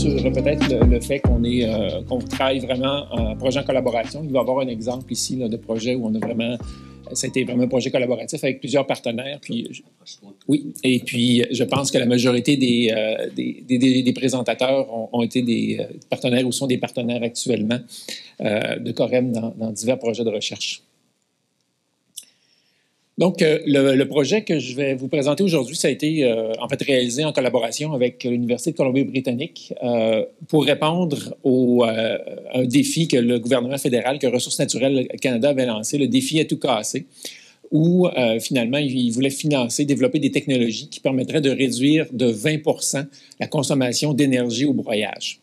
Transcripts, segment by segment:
sur peut-être le, fait qu'on est qu'on travaille vraiment en projet en collaboration. Il va y avoir un exemple ici de projet où on a vraiment ça a été vraiment un projet collaboratif avec plusieurs partenaires. Puis, oui, et puis je pense que la majorité des, euh, des, des, présentateurs ont, été des euh, partenaires ou sont des partenaires actuellement euh, de Corem dans, dans divers projets de recherche. Donc, euh, le, projet que je vais vous présenter aujourd'hui, ça a été euh, en fait réalisé en collaboration avec l'Université de Colombie-Britannique euh, pour répondre au, un défi que le gouvernement fédéral, que Ressources naturelles Canada avait lancé, le défi à tout casser, où finalement, il voulait financer, développer des technologies qui permettraient de réduire de 20% la consommation d'énergie au broyage.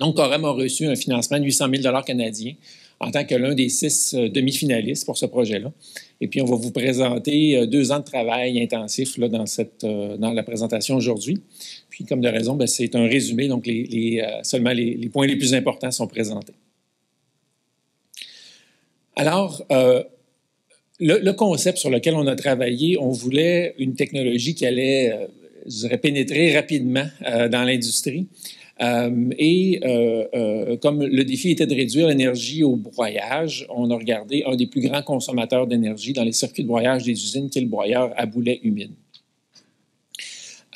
Donc, Corem a reçu un financement de 800 000 canadiens en tant que l'un des six demi-finalistes pour ce projet-là. Et puis, on va vous présenter euh, deux ans de travail intensif là, dans, cette, euh, dans la présentation aujourd'hui. Puis, comme de raison, ben, c'est un résumé, donc les, euh, seulement les, points les plus importants sont présentés. Alors, le, concept sur lequel on a travaillé, on voulait une technologie qui allait, pénétrer rapidement dans l'industrie. Euh, et euh, euh, comme le défi était de réduire l'énergie au broyage, on a regardé un des plus grands consommateurs d'énergie dans les circuits de broyage des usines, qui est le broyeur à boulet humide.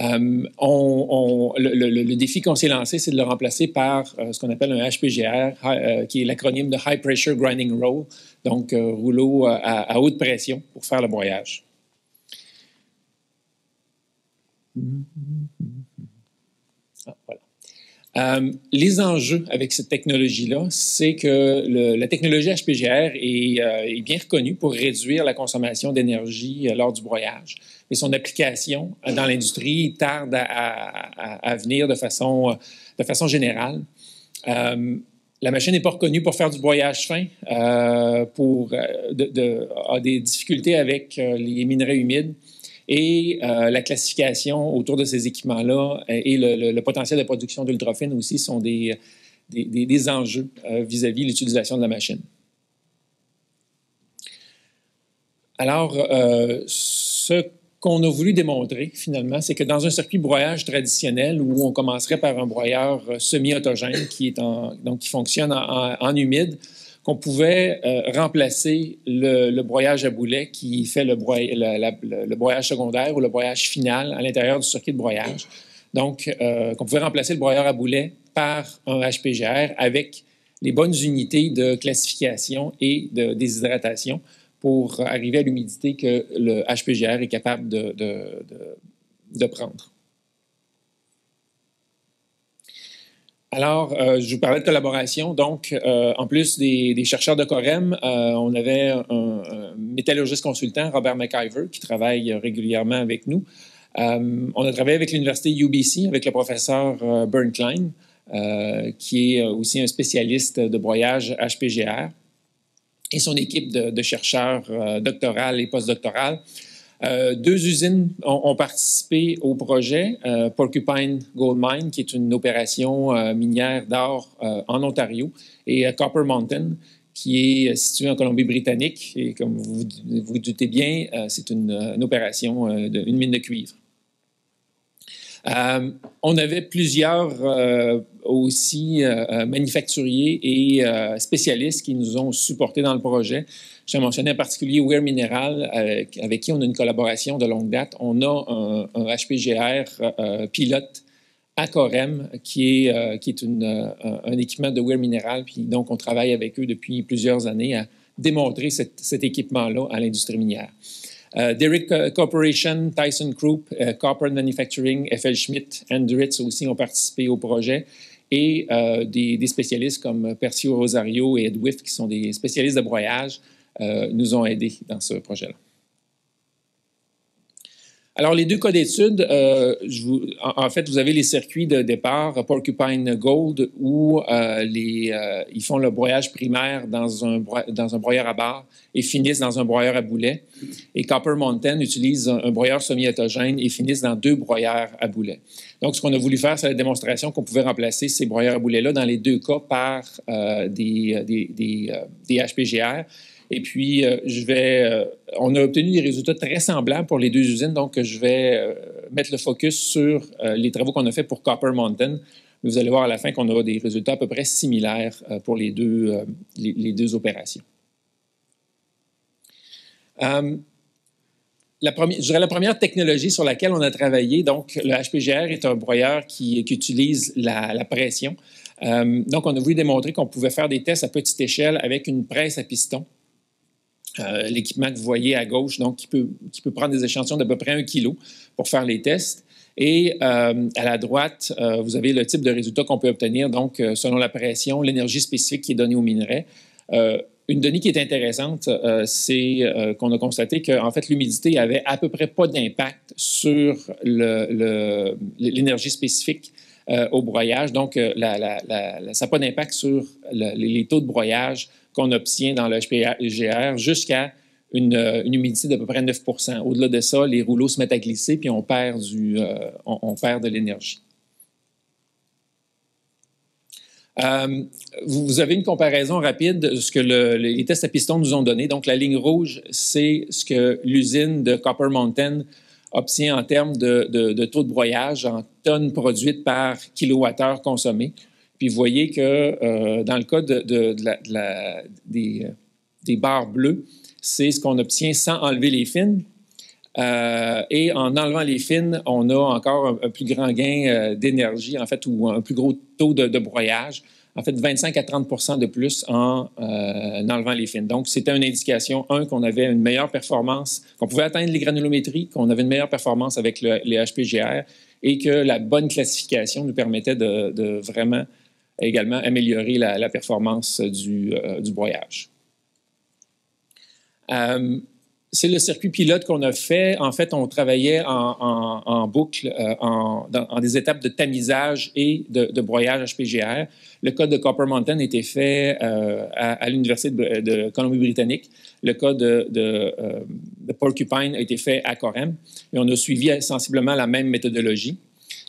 Le, défi qu'on s'est lancé, c'est de le remplacer par ce qu'on appelle un HPGR, qui est l'acronyme de High Pressure Grinding Roll, donc rouleau à, à, haute pression pour faire le broyage. Ah, voilà. Euh, les enjeux avec cette technologie-là, c'est que la technologie HPGR euh, est, bien reconnue pour réduire la consommation d'énergie euh, lors du broyage. Mais son application dans l'industrie tarde à, venir de façon, de générale. la machine n'est pas reconnue pour faire du broyage fin, pour, a des difficultés avec les minerais humides et euh, la classification autour de ces équipements-là euh, et le, potentiel de production d'ultrafine aussi sont des, des, enjeux euh, vis-à-vis de l'utilisation de la machine. Alors, ce qu'on a voulu démontrer finalement, c'est que dans un circuit broyage traditionnel où on commencerait par un broyeur semi-autogène qui, qui fonctionne en humide, qu'on pouvait euh, remplacer le, broyage à boulet qui fait le, broyage secondaire ou le broyage final à l'intérieur du circuit de broyage. Donc, euh, qu'on pouvait remplacer le broyeur à boulet par un HPGR avec les bonnes unités de classification et de déshydratation pour arriver à l'humidité que le HPGR est capable de prendre. Alors, euh, je vous parlais de collaboration. Donc, euh, en plus des, chercheurs de Corem, euh, on avait un, métallurgiste consultant, Robert McIver, qui travaille régulièrement avec nous. on a travaillé avec l'université UBC, avec le professeur Bern Klein, qui est aussi un spécialiste de broyage HPGR, et son équipe de, de chercheurs doctorales et postdoctorales. Euh, deux usines ont, participé au projet. Euh, Porcupine Gold Mine, qui est une opération euh, minière d'or en Ontario, et Copper Mountain, qui est située en Colombie-Britannique. Et comme vous vous doutez bien, c'est une, une, opération d'une mine de cuivre. on avait plusieurs aussi manufacturiers et spécialistes qui nous ont supportés dans le projet. Je mentionné en particulier Weir Mineral, euh, avec, qui on a une collaboration de longue date. On a un, HPGR euh, pilote à Corem, qui est, euh, qui est un équipement de Weir Mineral. Puis donc, on travaille avec eux depuis plusieurs années à démontrer cet équipement-là à l'industrie minière. Derrick Corporation, Tyson Group, Copper Manufacturing, FL Schmidt, Andritz aussi ont participé au projet et des, spécialistes comme Percio Rosario et Edwift, qui sont des spécialistes de broyage, euh, nous ont aidés dans ce projet-là. Alors, les deux cas d'études, euh, en, fait, vous avez les circuits de départ Porcupine Gold où euh, les, ils font le broyage primaire dans un, broyeur à barre et finissent dans un broyeur à boulet. Et Copper Mountain utilise un, broyeur semi-autogène et finissent dans deux broyeurs à boulet. Donc, ce qu'on a voulu faire, c'est la démonstration qu'on pouvait remplacer ces broyeurs à boulet-là dans les deux cas par des HPGR et puis, euh, euh, on a obtenu des résultats très semblables pour les deux usines, donc je vais euh, mettre le focus sur les travaux qu'on a fait pour Copper Mountain. Vous allez voir à la fin qu'on aura des résultats à peu près similaires pour les deux, opérations. La première, je dirais la première technologie sur laquelle on a travaillé, donc le HPGR est un broyeur qui, utilise la, pression. Donc, on a voulu démontrer qu'on pouvait faire des tests à petite échelle avec une presse à piston. Euh, l'équipement que vous voyez à gauche, donc, qui peut, prendre des échantillons d'à peu près un kilo pour faire les tests. Et euh, à la droite, vous avez le type de résultat qu'on peut obtenir, donc, selon la pression, l'énergie spécifique qui est donnée au minerai. une donnée qui est intéressante, c'est qu'on a constaté qu'en fait, l'humidité avait à peu près pas d'impact sur l'énergie spécifique euh, au broyage. Donc, euh, ça n'a pas d'impact sur les taux de broyage qu'on obtient dans le HPGR jusqu'à une, humidité d'à peu près 9% Au-delà de ça, les rouleaux se mettent à glisser puis on perd, euh, de l'énergie. vous avez une comparaison rapide de ce que les tests à piston nous ont donné. Donc, la ligne rouge, c'est ce que l'usine de Copper Mountain obtient en termes de, taux de broyage en tonnes produites par kilowattheure consommé. Puis vous voyez que euh, dans le cas de, des, barres bleues, c'est ce qu'on obtient sans enlever les fines. Euh, et en enlevant les fines, on a encore un, plus grand gain euh, d'énergie, en fait, ou un plus gros taux de broyage en fait 25 à 30% de plus en, euh, enlevant les fines. Donc, c'était une indication, un, qu'on avait une meilleure performance, qu'on pouvait atteindre les granulométries, qu'on avait une meilleure performance avec les HPGR et que la bonne classification nous permettait de, vraiment également améliorer la, performance du, euh, broyage. Euh, c'est le circuit pilote qu'on a fait. En fait, on travaillait en, boucle, euh, en, des étapes de tamisage et de, broyage HPGR. Le code de Copper Mountain a été fait à, l'Université de, Colombie-Britannique. Le code de, de, Porcupine a été fait à Corem. Et on a suivi sensiblement la même méthodologie.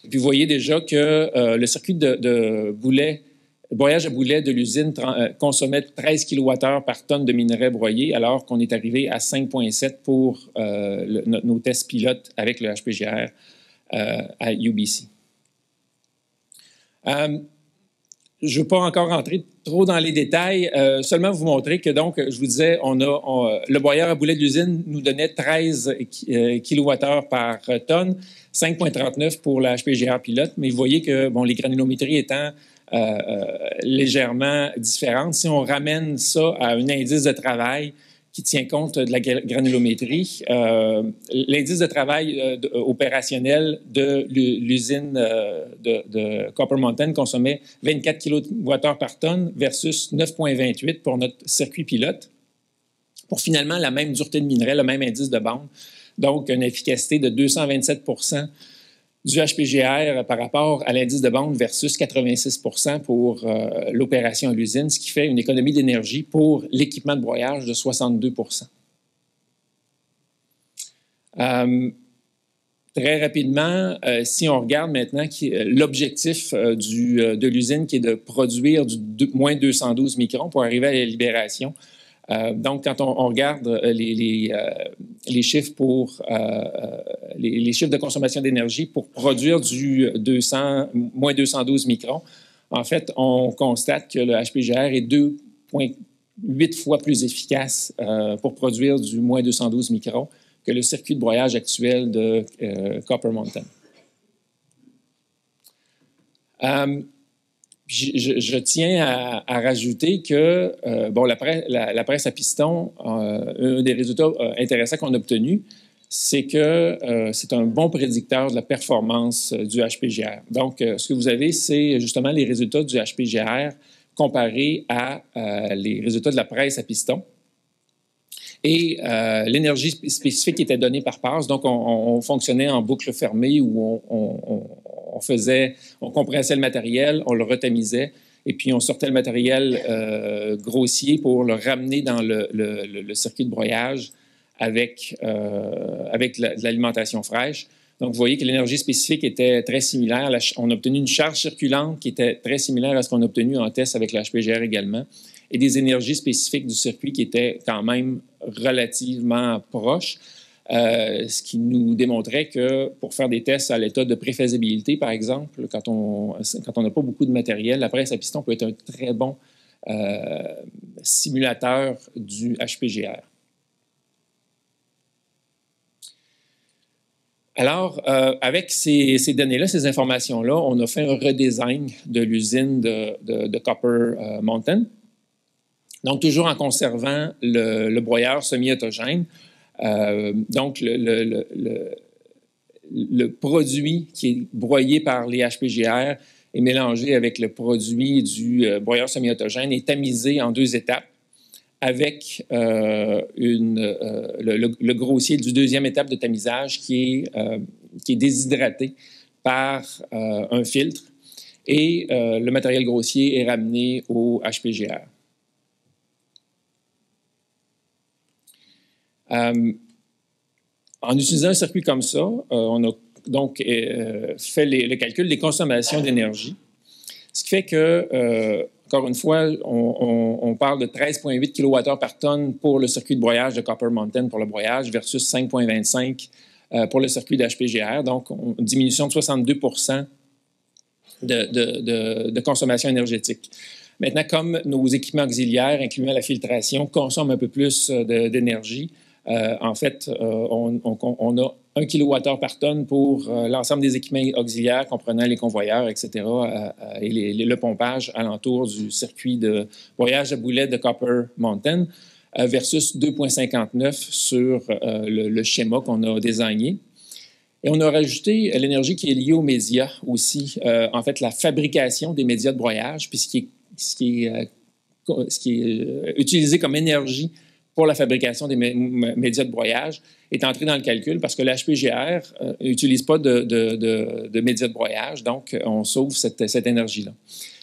Puis, vous voyez déjà que le circuit de, boulet le broyage à boulet de l'usine euh, consommait 13 kWh par tonne de minerai broyé, alors qu'on est arrivé à 5,7 pour euh, nos tests pilotes avec le HPGR euh, à UBC. Je ne veux pas encore rentrer trop dans les détails, seulement vous montrer que, donc, je vous disais, on a, le broyeur à boulet de l'usine nous donnait 13 kWh par tonne, 5,39 pour le HPGR pilote, mais vous voyez que bon, les granulométries étant euh, euh, légèrement différente. Si on ramène ça à un indice de travail qui tient compte de la granulométrie, euh, l'indice de travail opérationnel de l'usine de, Copper Mountain consommait 24 kWh par tonne versus 9,28 pour notre circuit pilote, pour finalement la même dureté de minerai, le même indice de bande, donc une efficacité de 227 du HPGR par rapport à l'indice de bande versus 86% pour euh, l'opération à l'usine, ce qui fait une économie d'énergie pour l'équipement de broyage de 62% euh, Très rapidement, euh, si on regarde maintenant l'objectif de l'usine qui est de produire du moins 212 microns pour arriver à la libération, euh, donc, quand on, regarde euh, les, euh, les, chiffres pour les, chiffres de consommation d'énergie pour produire du 200, moins 212 microns, en fait, on constate que le HPGR est 2,8 fois plus efficace pour produire du moins 212 microns que le circuit de broyage actuel de Copper Mountain je, tiens à, rajouter que euh, bon, la, presse, à piston, euh, un des résultats euh, intéressants qu'on a obtenus, c'est que c'est un bon prédicteur de la performance du HPGR. Donc, ce que vous avez, c'est justement les résultats du HPGR comparés à les résultats de la presse à piston. Et l'énergie spécifique était donnée par passe. Donc, on, fonctionnait en boucle fermée où on, on faisait, on compressait le matériel, on le retamisait, et puis on sortait le matériel euh, grossier pour le ramener dans le, circuit de broyage avec, euh, avec l'alimentation fraîche. Donc, vous voyez que l'énergie spécifique était très similaire. On a obtenu une charge circulante qui était très similaire à ce qu'on a obtenu en test avec l'HPGR également, et des énergies spécifiques du circuit qui étaient quand même relativement proches. Ce qui nous démontrait que pour faire des tests à l'état de préfaisabilité, par exemple, quand on quand on n'a pas beaucoup de matériel, la presse à piston peut être un très bon simulateur du HPGR. Alors, euh, avec ces, données-là, ces informations-là, on a fait un redesign de l'usine de, Copper euh, Mountain. Donc, toujours en conservant le, broyeur semi-autogène. Euh, donc, le, produit qui est broyé par les HPGR est mélangé avec le produit du broyeur semi-autogène et tamisé en deux étapes avec euh, euh, le, grossier du deuxième étape de tamisage qui est, euh, qui est déshydraté par un filtre et le matériel grossier est ramené au HPGR. En utilisant un circuit comme ça, on a donc fait le calcul des consommations d'énergie, ce qui fait que encore une fois, on, parle de 13,8 kWh par tonne pour le circuit de broyage de Copper Mountain pour le broyage versus 5,25 euh, pour le circuit d'HPGR. Donc, une diminution de 62% de, consommation énergétique. Maintenant, comme nos équipements auxiliaires, incluant la filtration, consomment un peu plus euh, d'énergie, euh, en fait, on, on, a 1 kWh par tonne pour euh, l'ensemble des équipements auxiliaires, comprenant les convoyeurs, etc., euh, euh, et le pompage alentour du circuit de voyage à boulet de Copper Mountain, versus 2,59 sur le, schéma qu'on a désigné. Et on a rajouté l'énergie qui est liée aux médias aussi, en fait, la fabrication des médias de broyage, puis ce qui est utilisé comme énergie pour la fabrication des médias de broyage est entré dans le calcul parce que l'HPGR n'utilise pas de, médias de broyage, donc on sauve cette, énergie-là.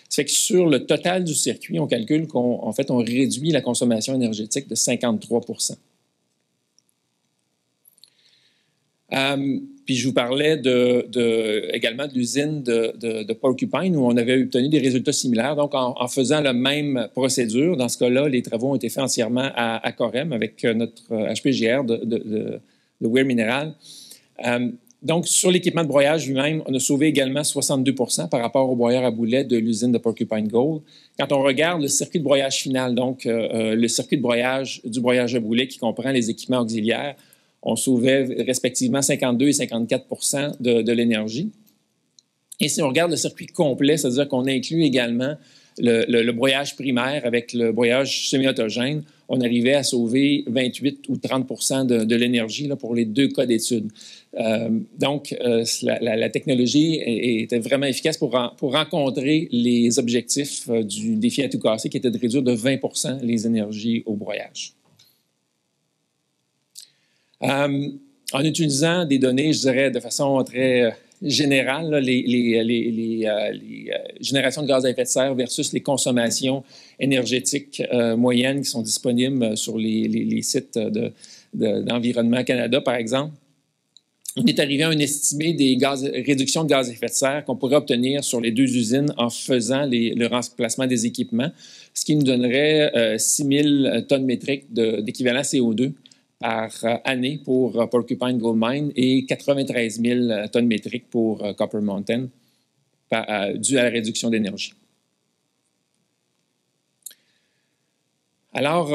Ça fait que sur le total du circuit, on calcule qu'en fait, on réduit la consommation énergétique de 53 puis je vous parlais de, également de l'usine de, Porcupine où on avait obtenu des résultats similaires. Donc, en, faisant la même procédure, dans ce cas-là, les travaux ont été faits entièrement à, Corem avec euh, notre HPGR euh, de, Weir Mineral. Euh, donc, sur l'équipement de broyage lui-même, on a sauvé également 62% par rapport au broyeur à boulet de l'usine de Porcupine Gold. Quand on regarde le circuit de broyage final, donc le circuit de broyage du broyage à boulet qui comprend les équipements auxiliaires, on sauvait respectivement 52 et 54% de, l'énergie. Et si on regarde le circuit complet, c'est-à-dire qu'on inclut également le, broyage primaire avec le broyage semi-autogène, on arrivait à sauver 28 ou 30 de, l'énergie pour les deux cas d'étude. Euh, donc, euh, la, technologie était vraiment efficace pour, pour rencontrer les objectifs euh, du défi à tout casser, qui était de réduire de 20% les énergies au broyage. Euh, en utilisant des données, je dirais, de façon très euh, générale, les, euh, générations de gaz à effet de serre versus les consommations énergétiques moyennes qui sont disponibles sur les, sites d'Environnement Canada, par exemple. On est arrivé à un estimé des réductions de gaz à effet de serre qu'on pourrait obtenir sur les deux usines en faisant le remplacement des équipements, ce qui nous donnerait 6 000 tonnes métriques d'équivalent CO2 par euh, année pour euh, Porcupine Gold Mine et 93 000 euh, tonnes métriques pour Copper Mountain, dû à la réduction d'énergie. Alors,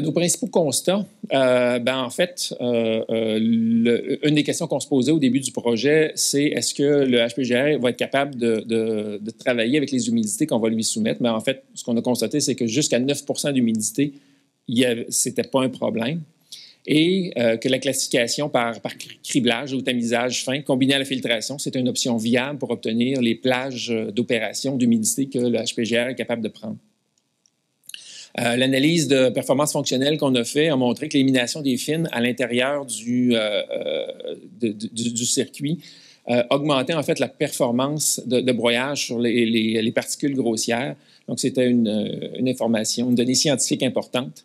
nos principaux constats, ben, en fait, une des questions qu'on se posait au début du projet, c'est est-ce que le HPGR va être capable de, de travailler avec les humidités qu'on va lui soumettre? Mais en fait, ce qu'on a constaté, c'est que jusqu'à 9% d'humidité, ce n'était pas un problème et euh, que la classification par, criblage ou tamisage fin combinée à la filtration, c'est une option viable pour obtenir les plages d'opération d'humidité que le HPGR est capable de prendre. Euh, l'analyse de performance fonctionnelle qu'on a fait a montré que l'élimination des fines à l'intérieur du, euh, circuit augmentait en fait la performance de, broyage sur les, les, particules grossières. Donc, c'était une, information, une donnée scientifique importante.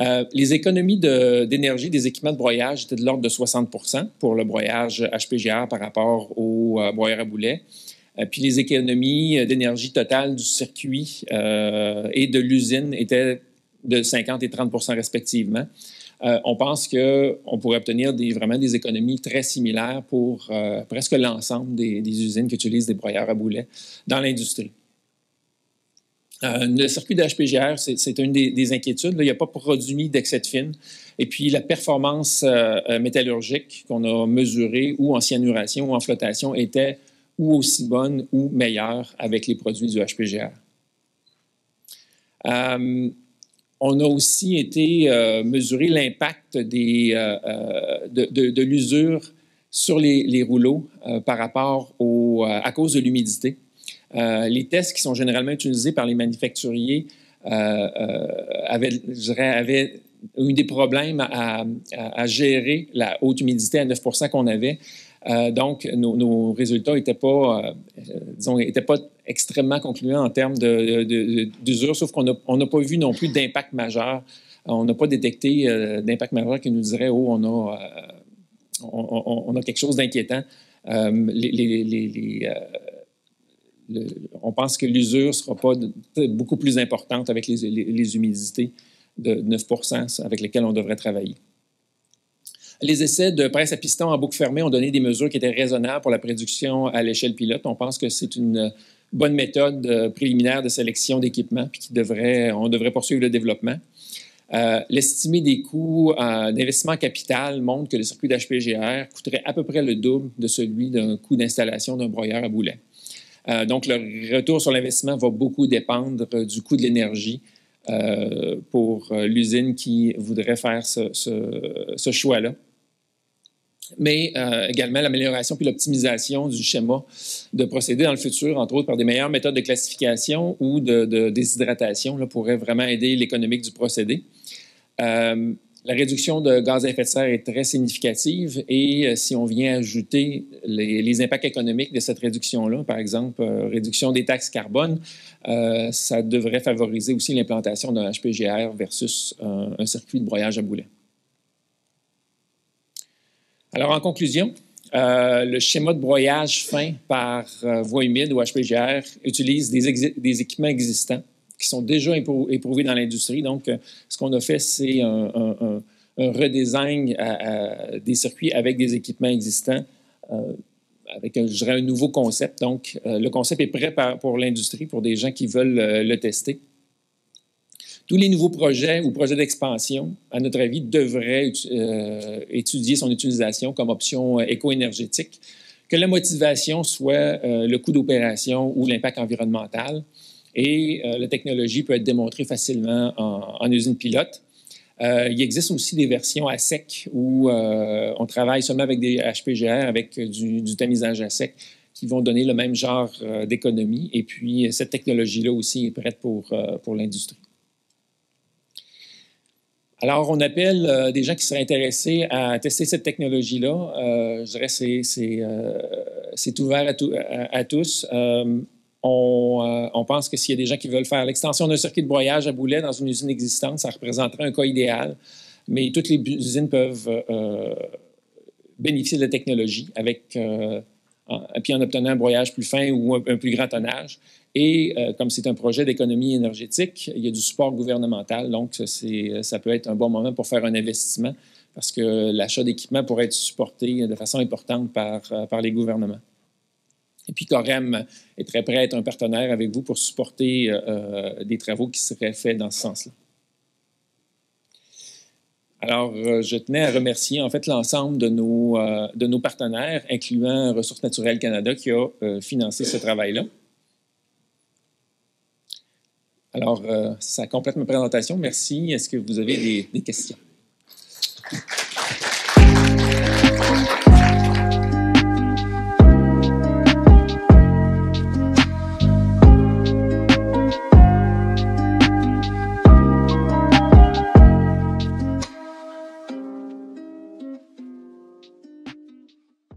Euh, les économies d'énergie des équipements de broyage étaient de l'ordre de 60% pour le broyage HPGR par rapport au euh, broyeur à boulet. Euh, puis les économies d'énergie totale du circuit et de l'usine étaient de 50 et 30% respectivement. on pense qu'on pourrait obtenir vraiment des économies très similaires pour presque l'ensemble des, des, usines qui utilisent des broyeurs à boulets dans l'industrie. Le circuit d'HPGR, c'est une des, inquiétudes. il n'y a pas produit d'excès de fine. Et puis, la performance métallurgique qu'on a mesurée, ou en cyanuration ou en flottation, était ou aussi bonne ou meilleure avec les produits du HPGR. Euh, on a aussi été euh, mesurer l'impact euh, de, l'usure sur les, rouleaux par rapport à cause de l'humidité. Les tests qui sont généralement utilisés par les manufacturiers avaient, avaient, eu des problèmes à, gérer la haute humidité à 9 qu'on avait. Euh, donc, nos, résultats n'étaient pas, euh, pas extrêmement concluants en termes d'usure, sauf qu'on n'a pas vu non plus d'impact majeur. On n'a pas détecté euh, d'impact majeur qui nous dirait, oh, on a, on, a quelque chose d'inquiétant. On pense que l'usure sera pas beaucoup plus importante avec les, les humidités de 9% avec lesquelles on devrait travailler. Les essais de presse à piston en boucle fermée ont donné des mesures qui étaient raisonnables pour la production à l'échelle pilote. On pense que c'est une bonne méthode euh, préliminaire de sélection d'équipements, puis qui devrait, on devrait poursuivre le développement. Euh, l'estimé des coûts euh, d'investissement capital montre que le circuit d'HPGR coûterait à peu près le double de celui d'un coût d'installation d'un broyeur à boulet. Donc, le retour sur l'investissement va beaucoup dépendre du coût de l'énergie pour l'usine qui voudrait faire ce choix-là mais euh, également l'amélioration puis l'optimisation du schéma de procédés dans le futur, entre autres par des meilleures méthodes de classification ou de, déshydratation, pourrait vraiment aider l'économique du procédé. Euh, la réduction de gaz à effet de serre est très significative et euh, si on vient ajouter les, impacts économiques de cette réduction-là, par exemple, réduction des taxes carbone, ça devrait favoriser aussi l'implantation d'un HPGR versus un circuit de broyage à boulet. Alors, en conclusion, euh, le schéma de broyage fin par euh, voie humide ou HPGR utilise des, équipements existants qui sont déjà éprouvés dans l'industrie. Donc, euh, ce qu'on a fait, c'est un, redesign des circuits avec des équipements existants, avec, je dirais, un nouveau concept. Donc, le concept est prêt pour l'industrie, pour des gens qui veulent le tester. Tous les nouveaux projets ou projets d'expansion, à notre avis, devraient euh, étudier son utilisation comme option euh, éco-énergétique, que la motivation soit euh, le coût d'opération ou l'impact environnemental. Et la technologie peut être démontrée facilement en, usine pilote. il existe aussi des versions à sec où on travaille seulement avec des HPGR, avec du, tamisage à sec, qui vont donner le même genre d'économie. Et puis, cette technologie-là aussi est prête pour, pour l'industrie. Alors, on appelle euh, des gens qui seraient intéressés à tester cette technologie-là. Euh, je dirais que c'est, euh, ouvert à, tous. On, pense que s'il y a des gens qui veulent faire l'extension d'un circuit de broyage à boulet dans une usine existante, ça représenterait un cas idéal. Mais toutes les usines peuvent bénéficier de la technologie avec, puis en obtenant un broyage plus fin ou un plus grand tonnage. Et euh, comme c'est un projet d'économie énergétique, il y a du support gouvernemental. Donc, ça peut être un bon moment pour faire un investissement parce que l'achat d'équipements pourrait être supporté de façon importante euh, par les gouvernements. Et puis, Corem est très prêt à être un partenaire avec vous pour supporter euh, des travaux qui seraient faits dans ce sens-là. Alors, je tenais à remercier en fait l'ensemble de, nos, de nos partenaires, incluant Ressources naturelles Canada, qui a financé ce travail-là. Alors, euh, ça complète ma présentation. Merci. Est-ce que vous avez des, questions?